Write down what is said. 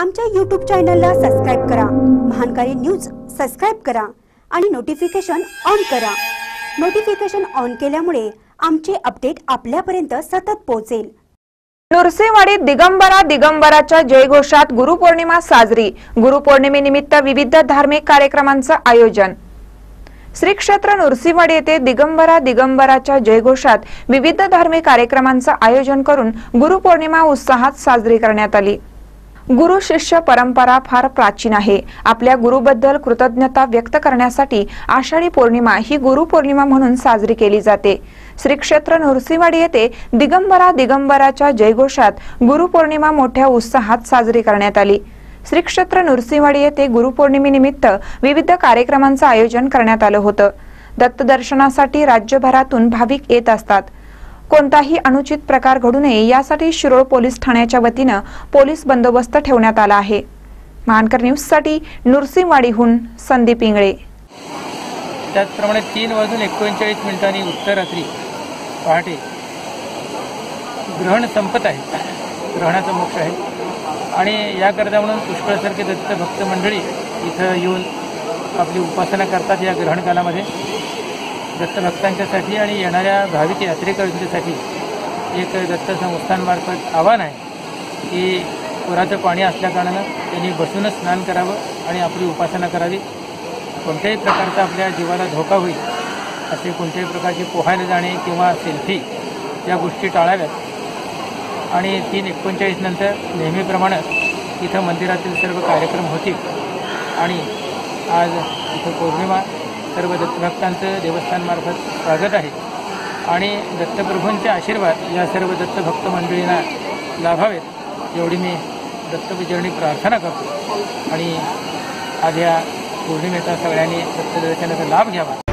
आमच्या यूट्यूब चॅनलला सबस्क्राईब करा. महानकारी न्यूज सबस्क्राईब करा आणि नोटिफिकेशन ऑन करा. नोटिफिकेशन ऑन केल्यामुळे आमचे अपडेट आपल्यापर्यंत सतत पोहोचेल. नृसिंहवाडीत दिगंबरा दिगंबराच्या जयघोषात गुरुपौर्णिमा साजरी. गुरुपौर्णिमेनिमित्त विविध धार्मिक कार्यक्रमांचं आयोजन. श्री क्षेत्र नृसिंहवाडी येथे दिगंबरा दिगंबराच्या जयघोषात विविध धार्मिक कार्यक्रमांचं आयोजन करून गुरुपौर्णिमा उत्साहात साजरी करण्यात आली. गुरु शिष्य परंपरा फार प्राचीन आहे. आपल्या गुरुबद्दल कृतज्ञता व्यक्त करण्यासाठी आषाढी पौर्णिमा ही गुरुपौर्णिमा म्हणून साजरी केली जाते. श्री क्षेत्र नृसिंहवाडी येथे दिगंबरा दिगंबराच्या जयघोषात गुरुपौर्णिमा मोठ्या उत्साहात साजरी करण्यात आली. श्री क्षेत्र नृसिंहवाडी येथे गुरुपौर्णिमेनिमित्त विविध कार्यक्रमांचं आयोजन करण्यात आलं होतं. दत्तदर्शनासाठी राज्यभरातून भाविक येत असतात. कोणताही अनुचित प्रकार घडू नये यासाठी शिरोळ पोलीस ठाण्याच्या वतीनं पोलीस बंदोबस्त ठेवण्यात आला आहे. महानकर न्यूजसाठी नृसिंहवाडीहून संदीप इंगळे. त्याचप्रमाणे तीन वाजून एकोणचाळीस मिनिटांनी उत्तर रात्री पहाटे ग्रहण संपत आहे. ग्रहणाचा मोक्ष आहे. आणि याकरता म्हणून पुष्कळसारखे दत्त भक्त मंडळी इथं येऊन आपली उपासना करतात या ग्रहण कालामध्ये. दत्तभक्तांच्यासाठी आणि येणाऱ्या भाविक यात्रेकरूंच्यासाठी एक दत्त संस्थानमार्फत आव्हान आहे की पुराचं पाणी असल्याकारणानं त्यांनी बसूनच स्नान करावं आणि आपली उपासना करावी. कोणत्याही प्रकारचा आपल्या जीवाला धोका होईल असे कोणत्याही प्रकारचे पोहायला जाणे किंवा सेल्फी या गोष्टी टाळाव्यात. आणि तीन एकोणचाळीस नंतर नेहमीप्रमाणे इथं मंदिरातील सर्व कार्यक्रम होतील. आणि आज इथं पौर्णिमा सर्व दत्तभक्तांचं देवस्थानमार्फत स्वागत आहे. आणि दत्तप्रभूंचे आशीर्वाद या सर्व दत्तभक्त मंडळींना लाभावेत एवढी मी दत्तविजयणी प्रार्थना करतो. आणि आज या पौर्णिमेचा सगळ्यांनी दत्तदर्शनाचा लाभ घ्यावा.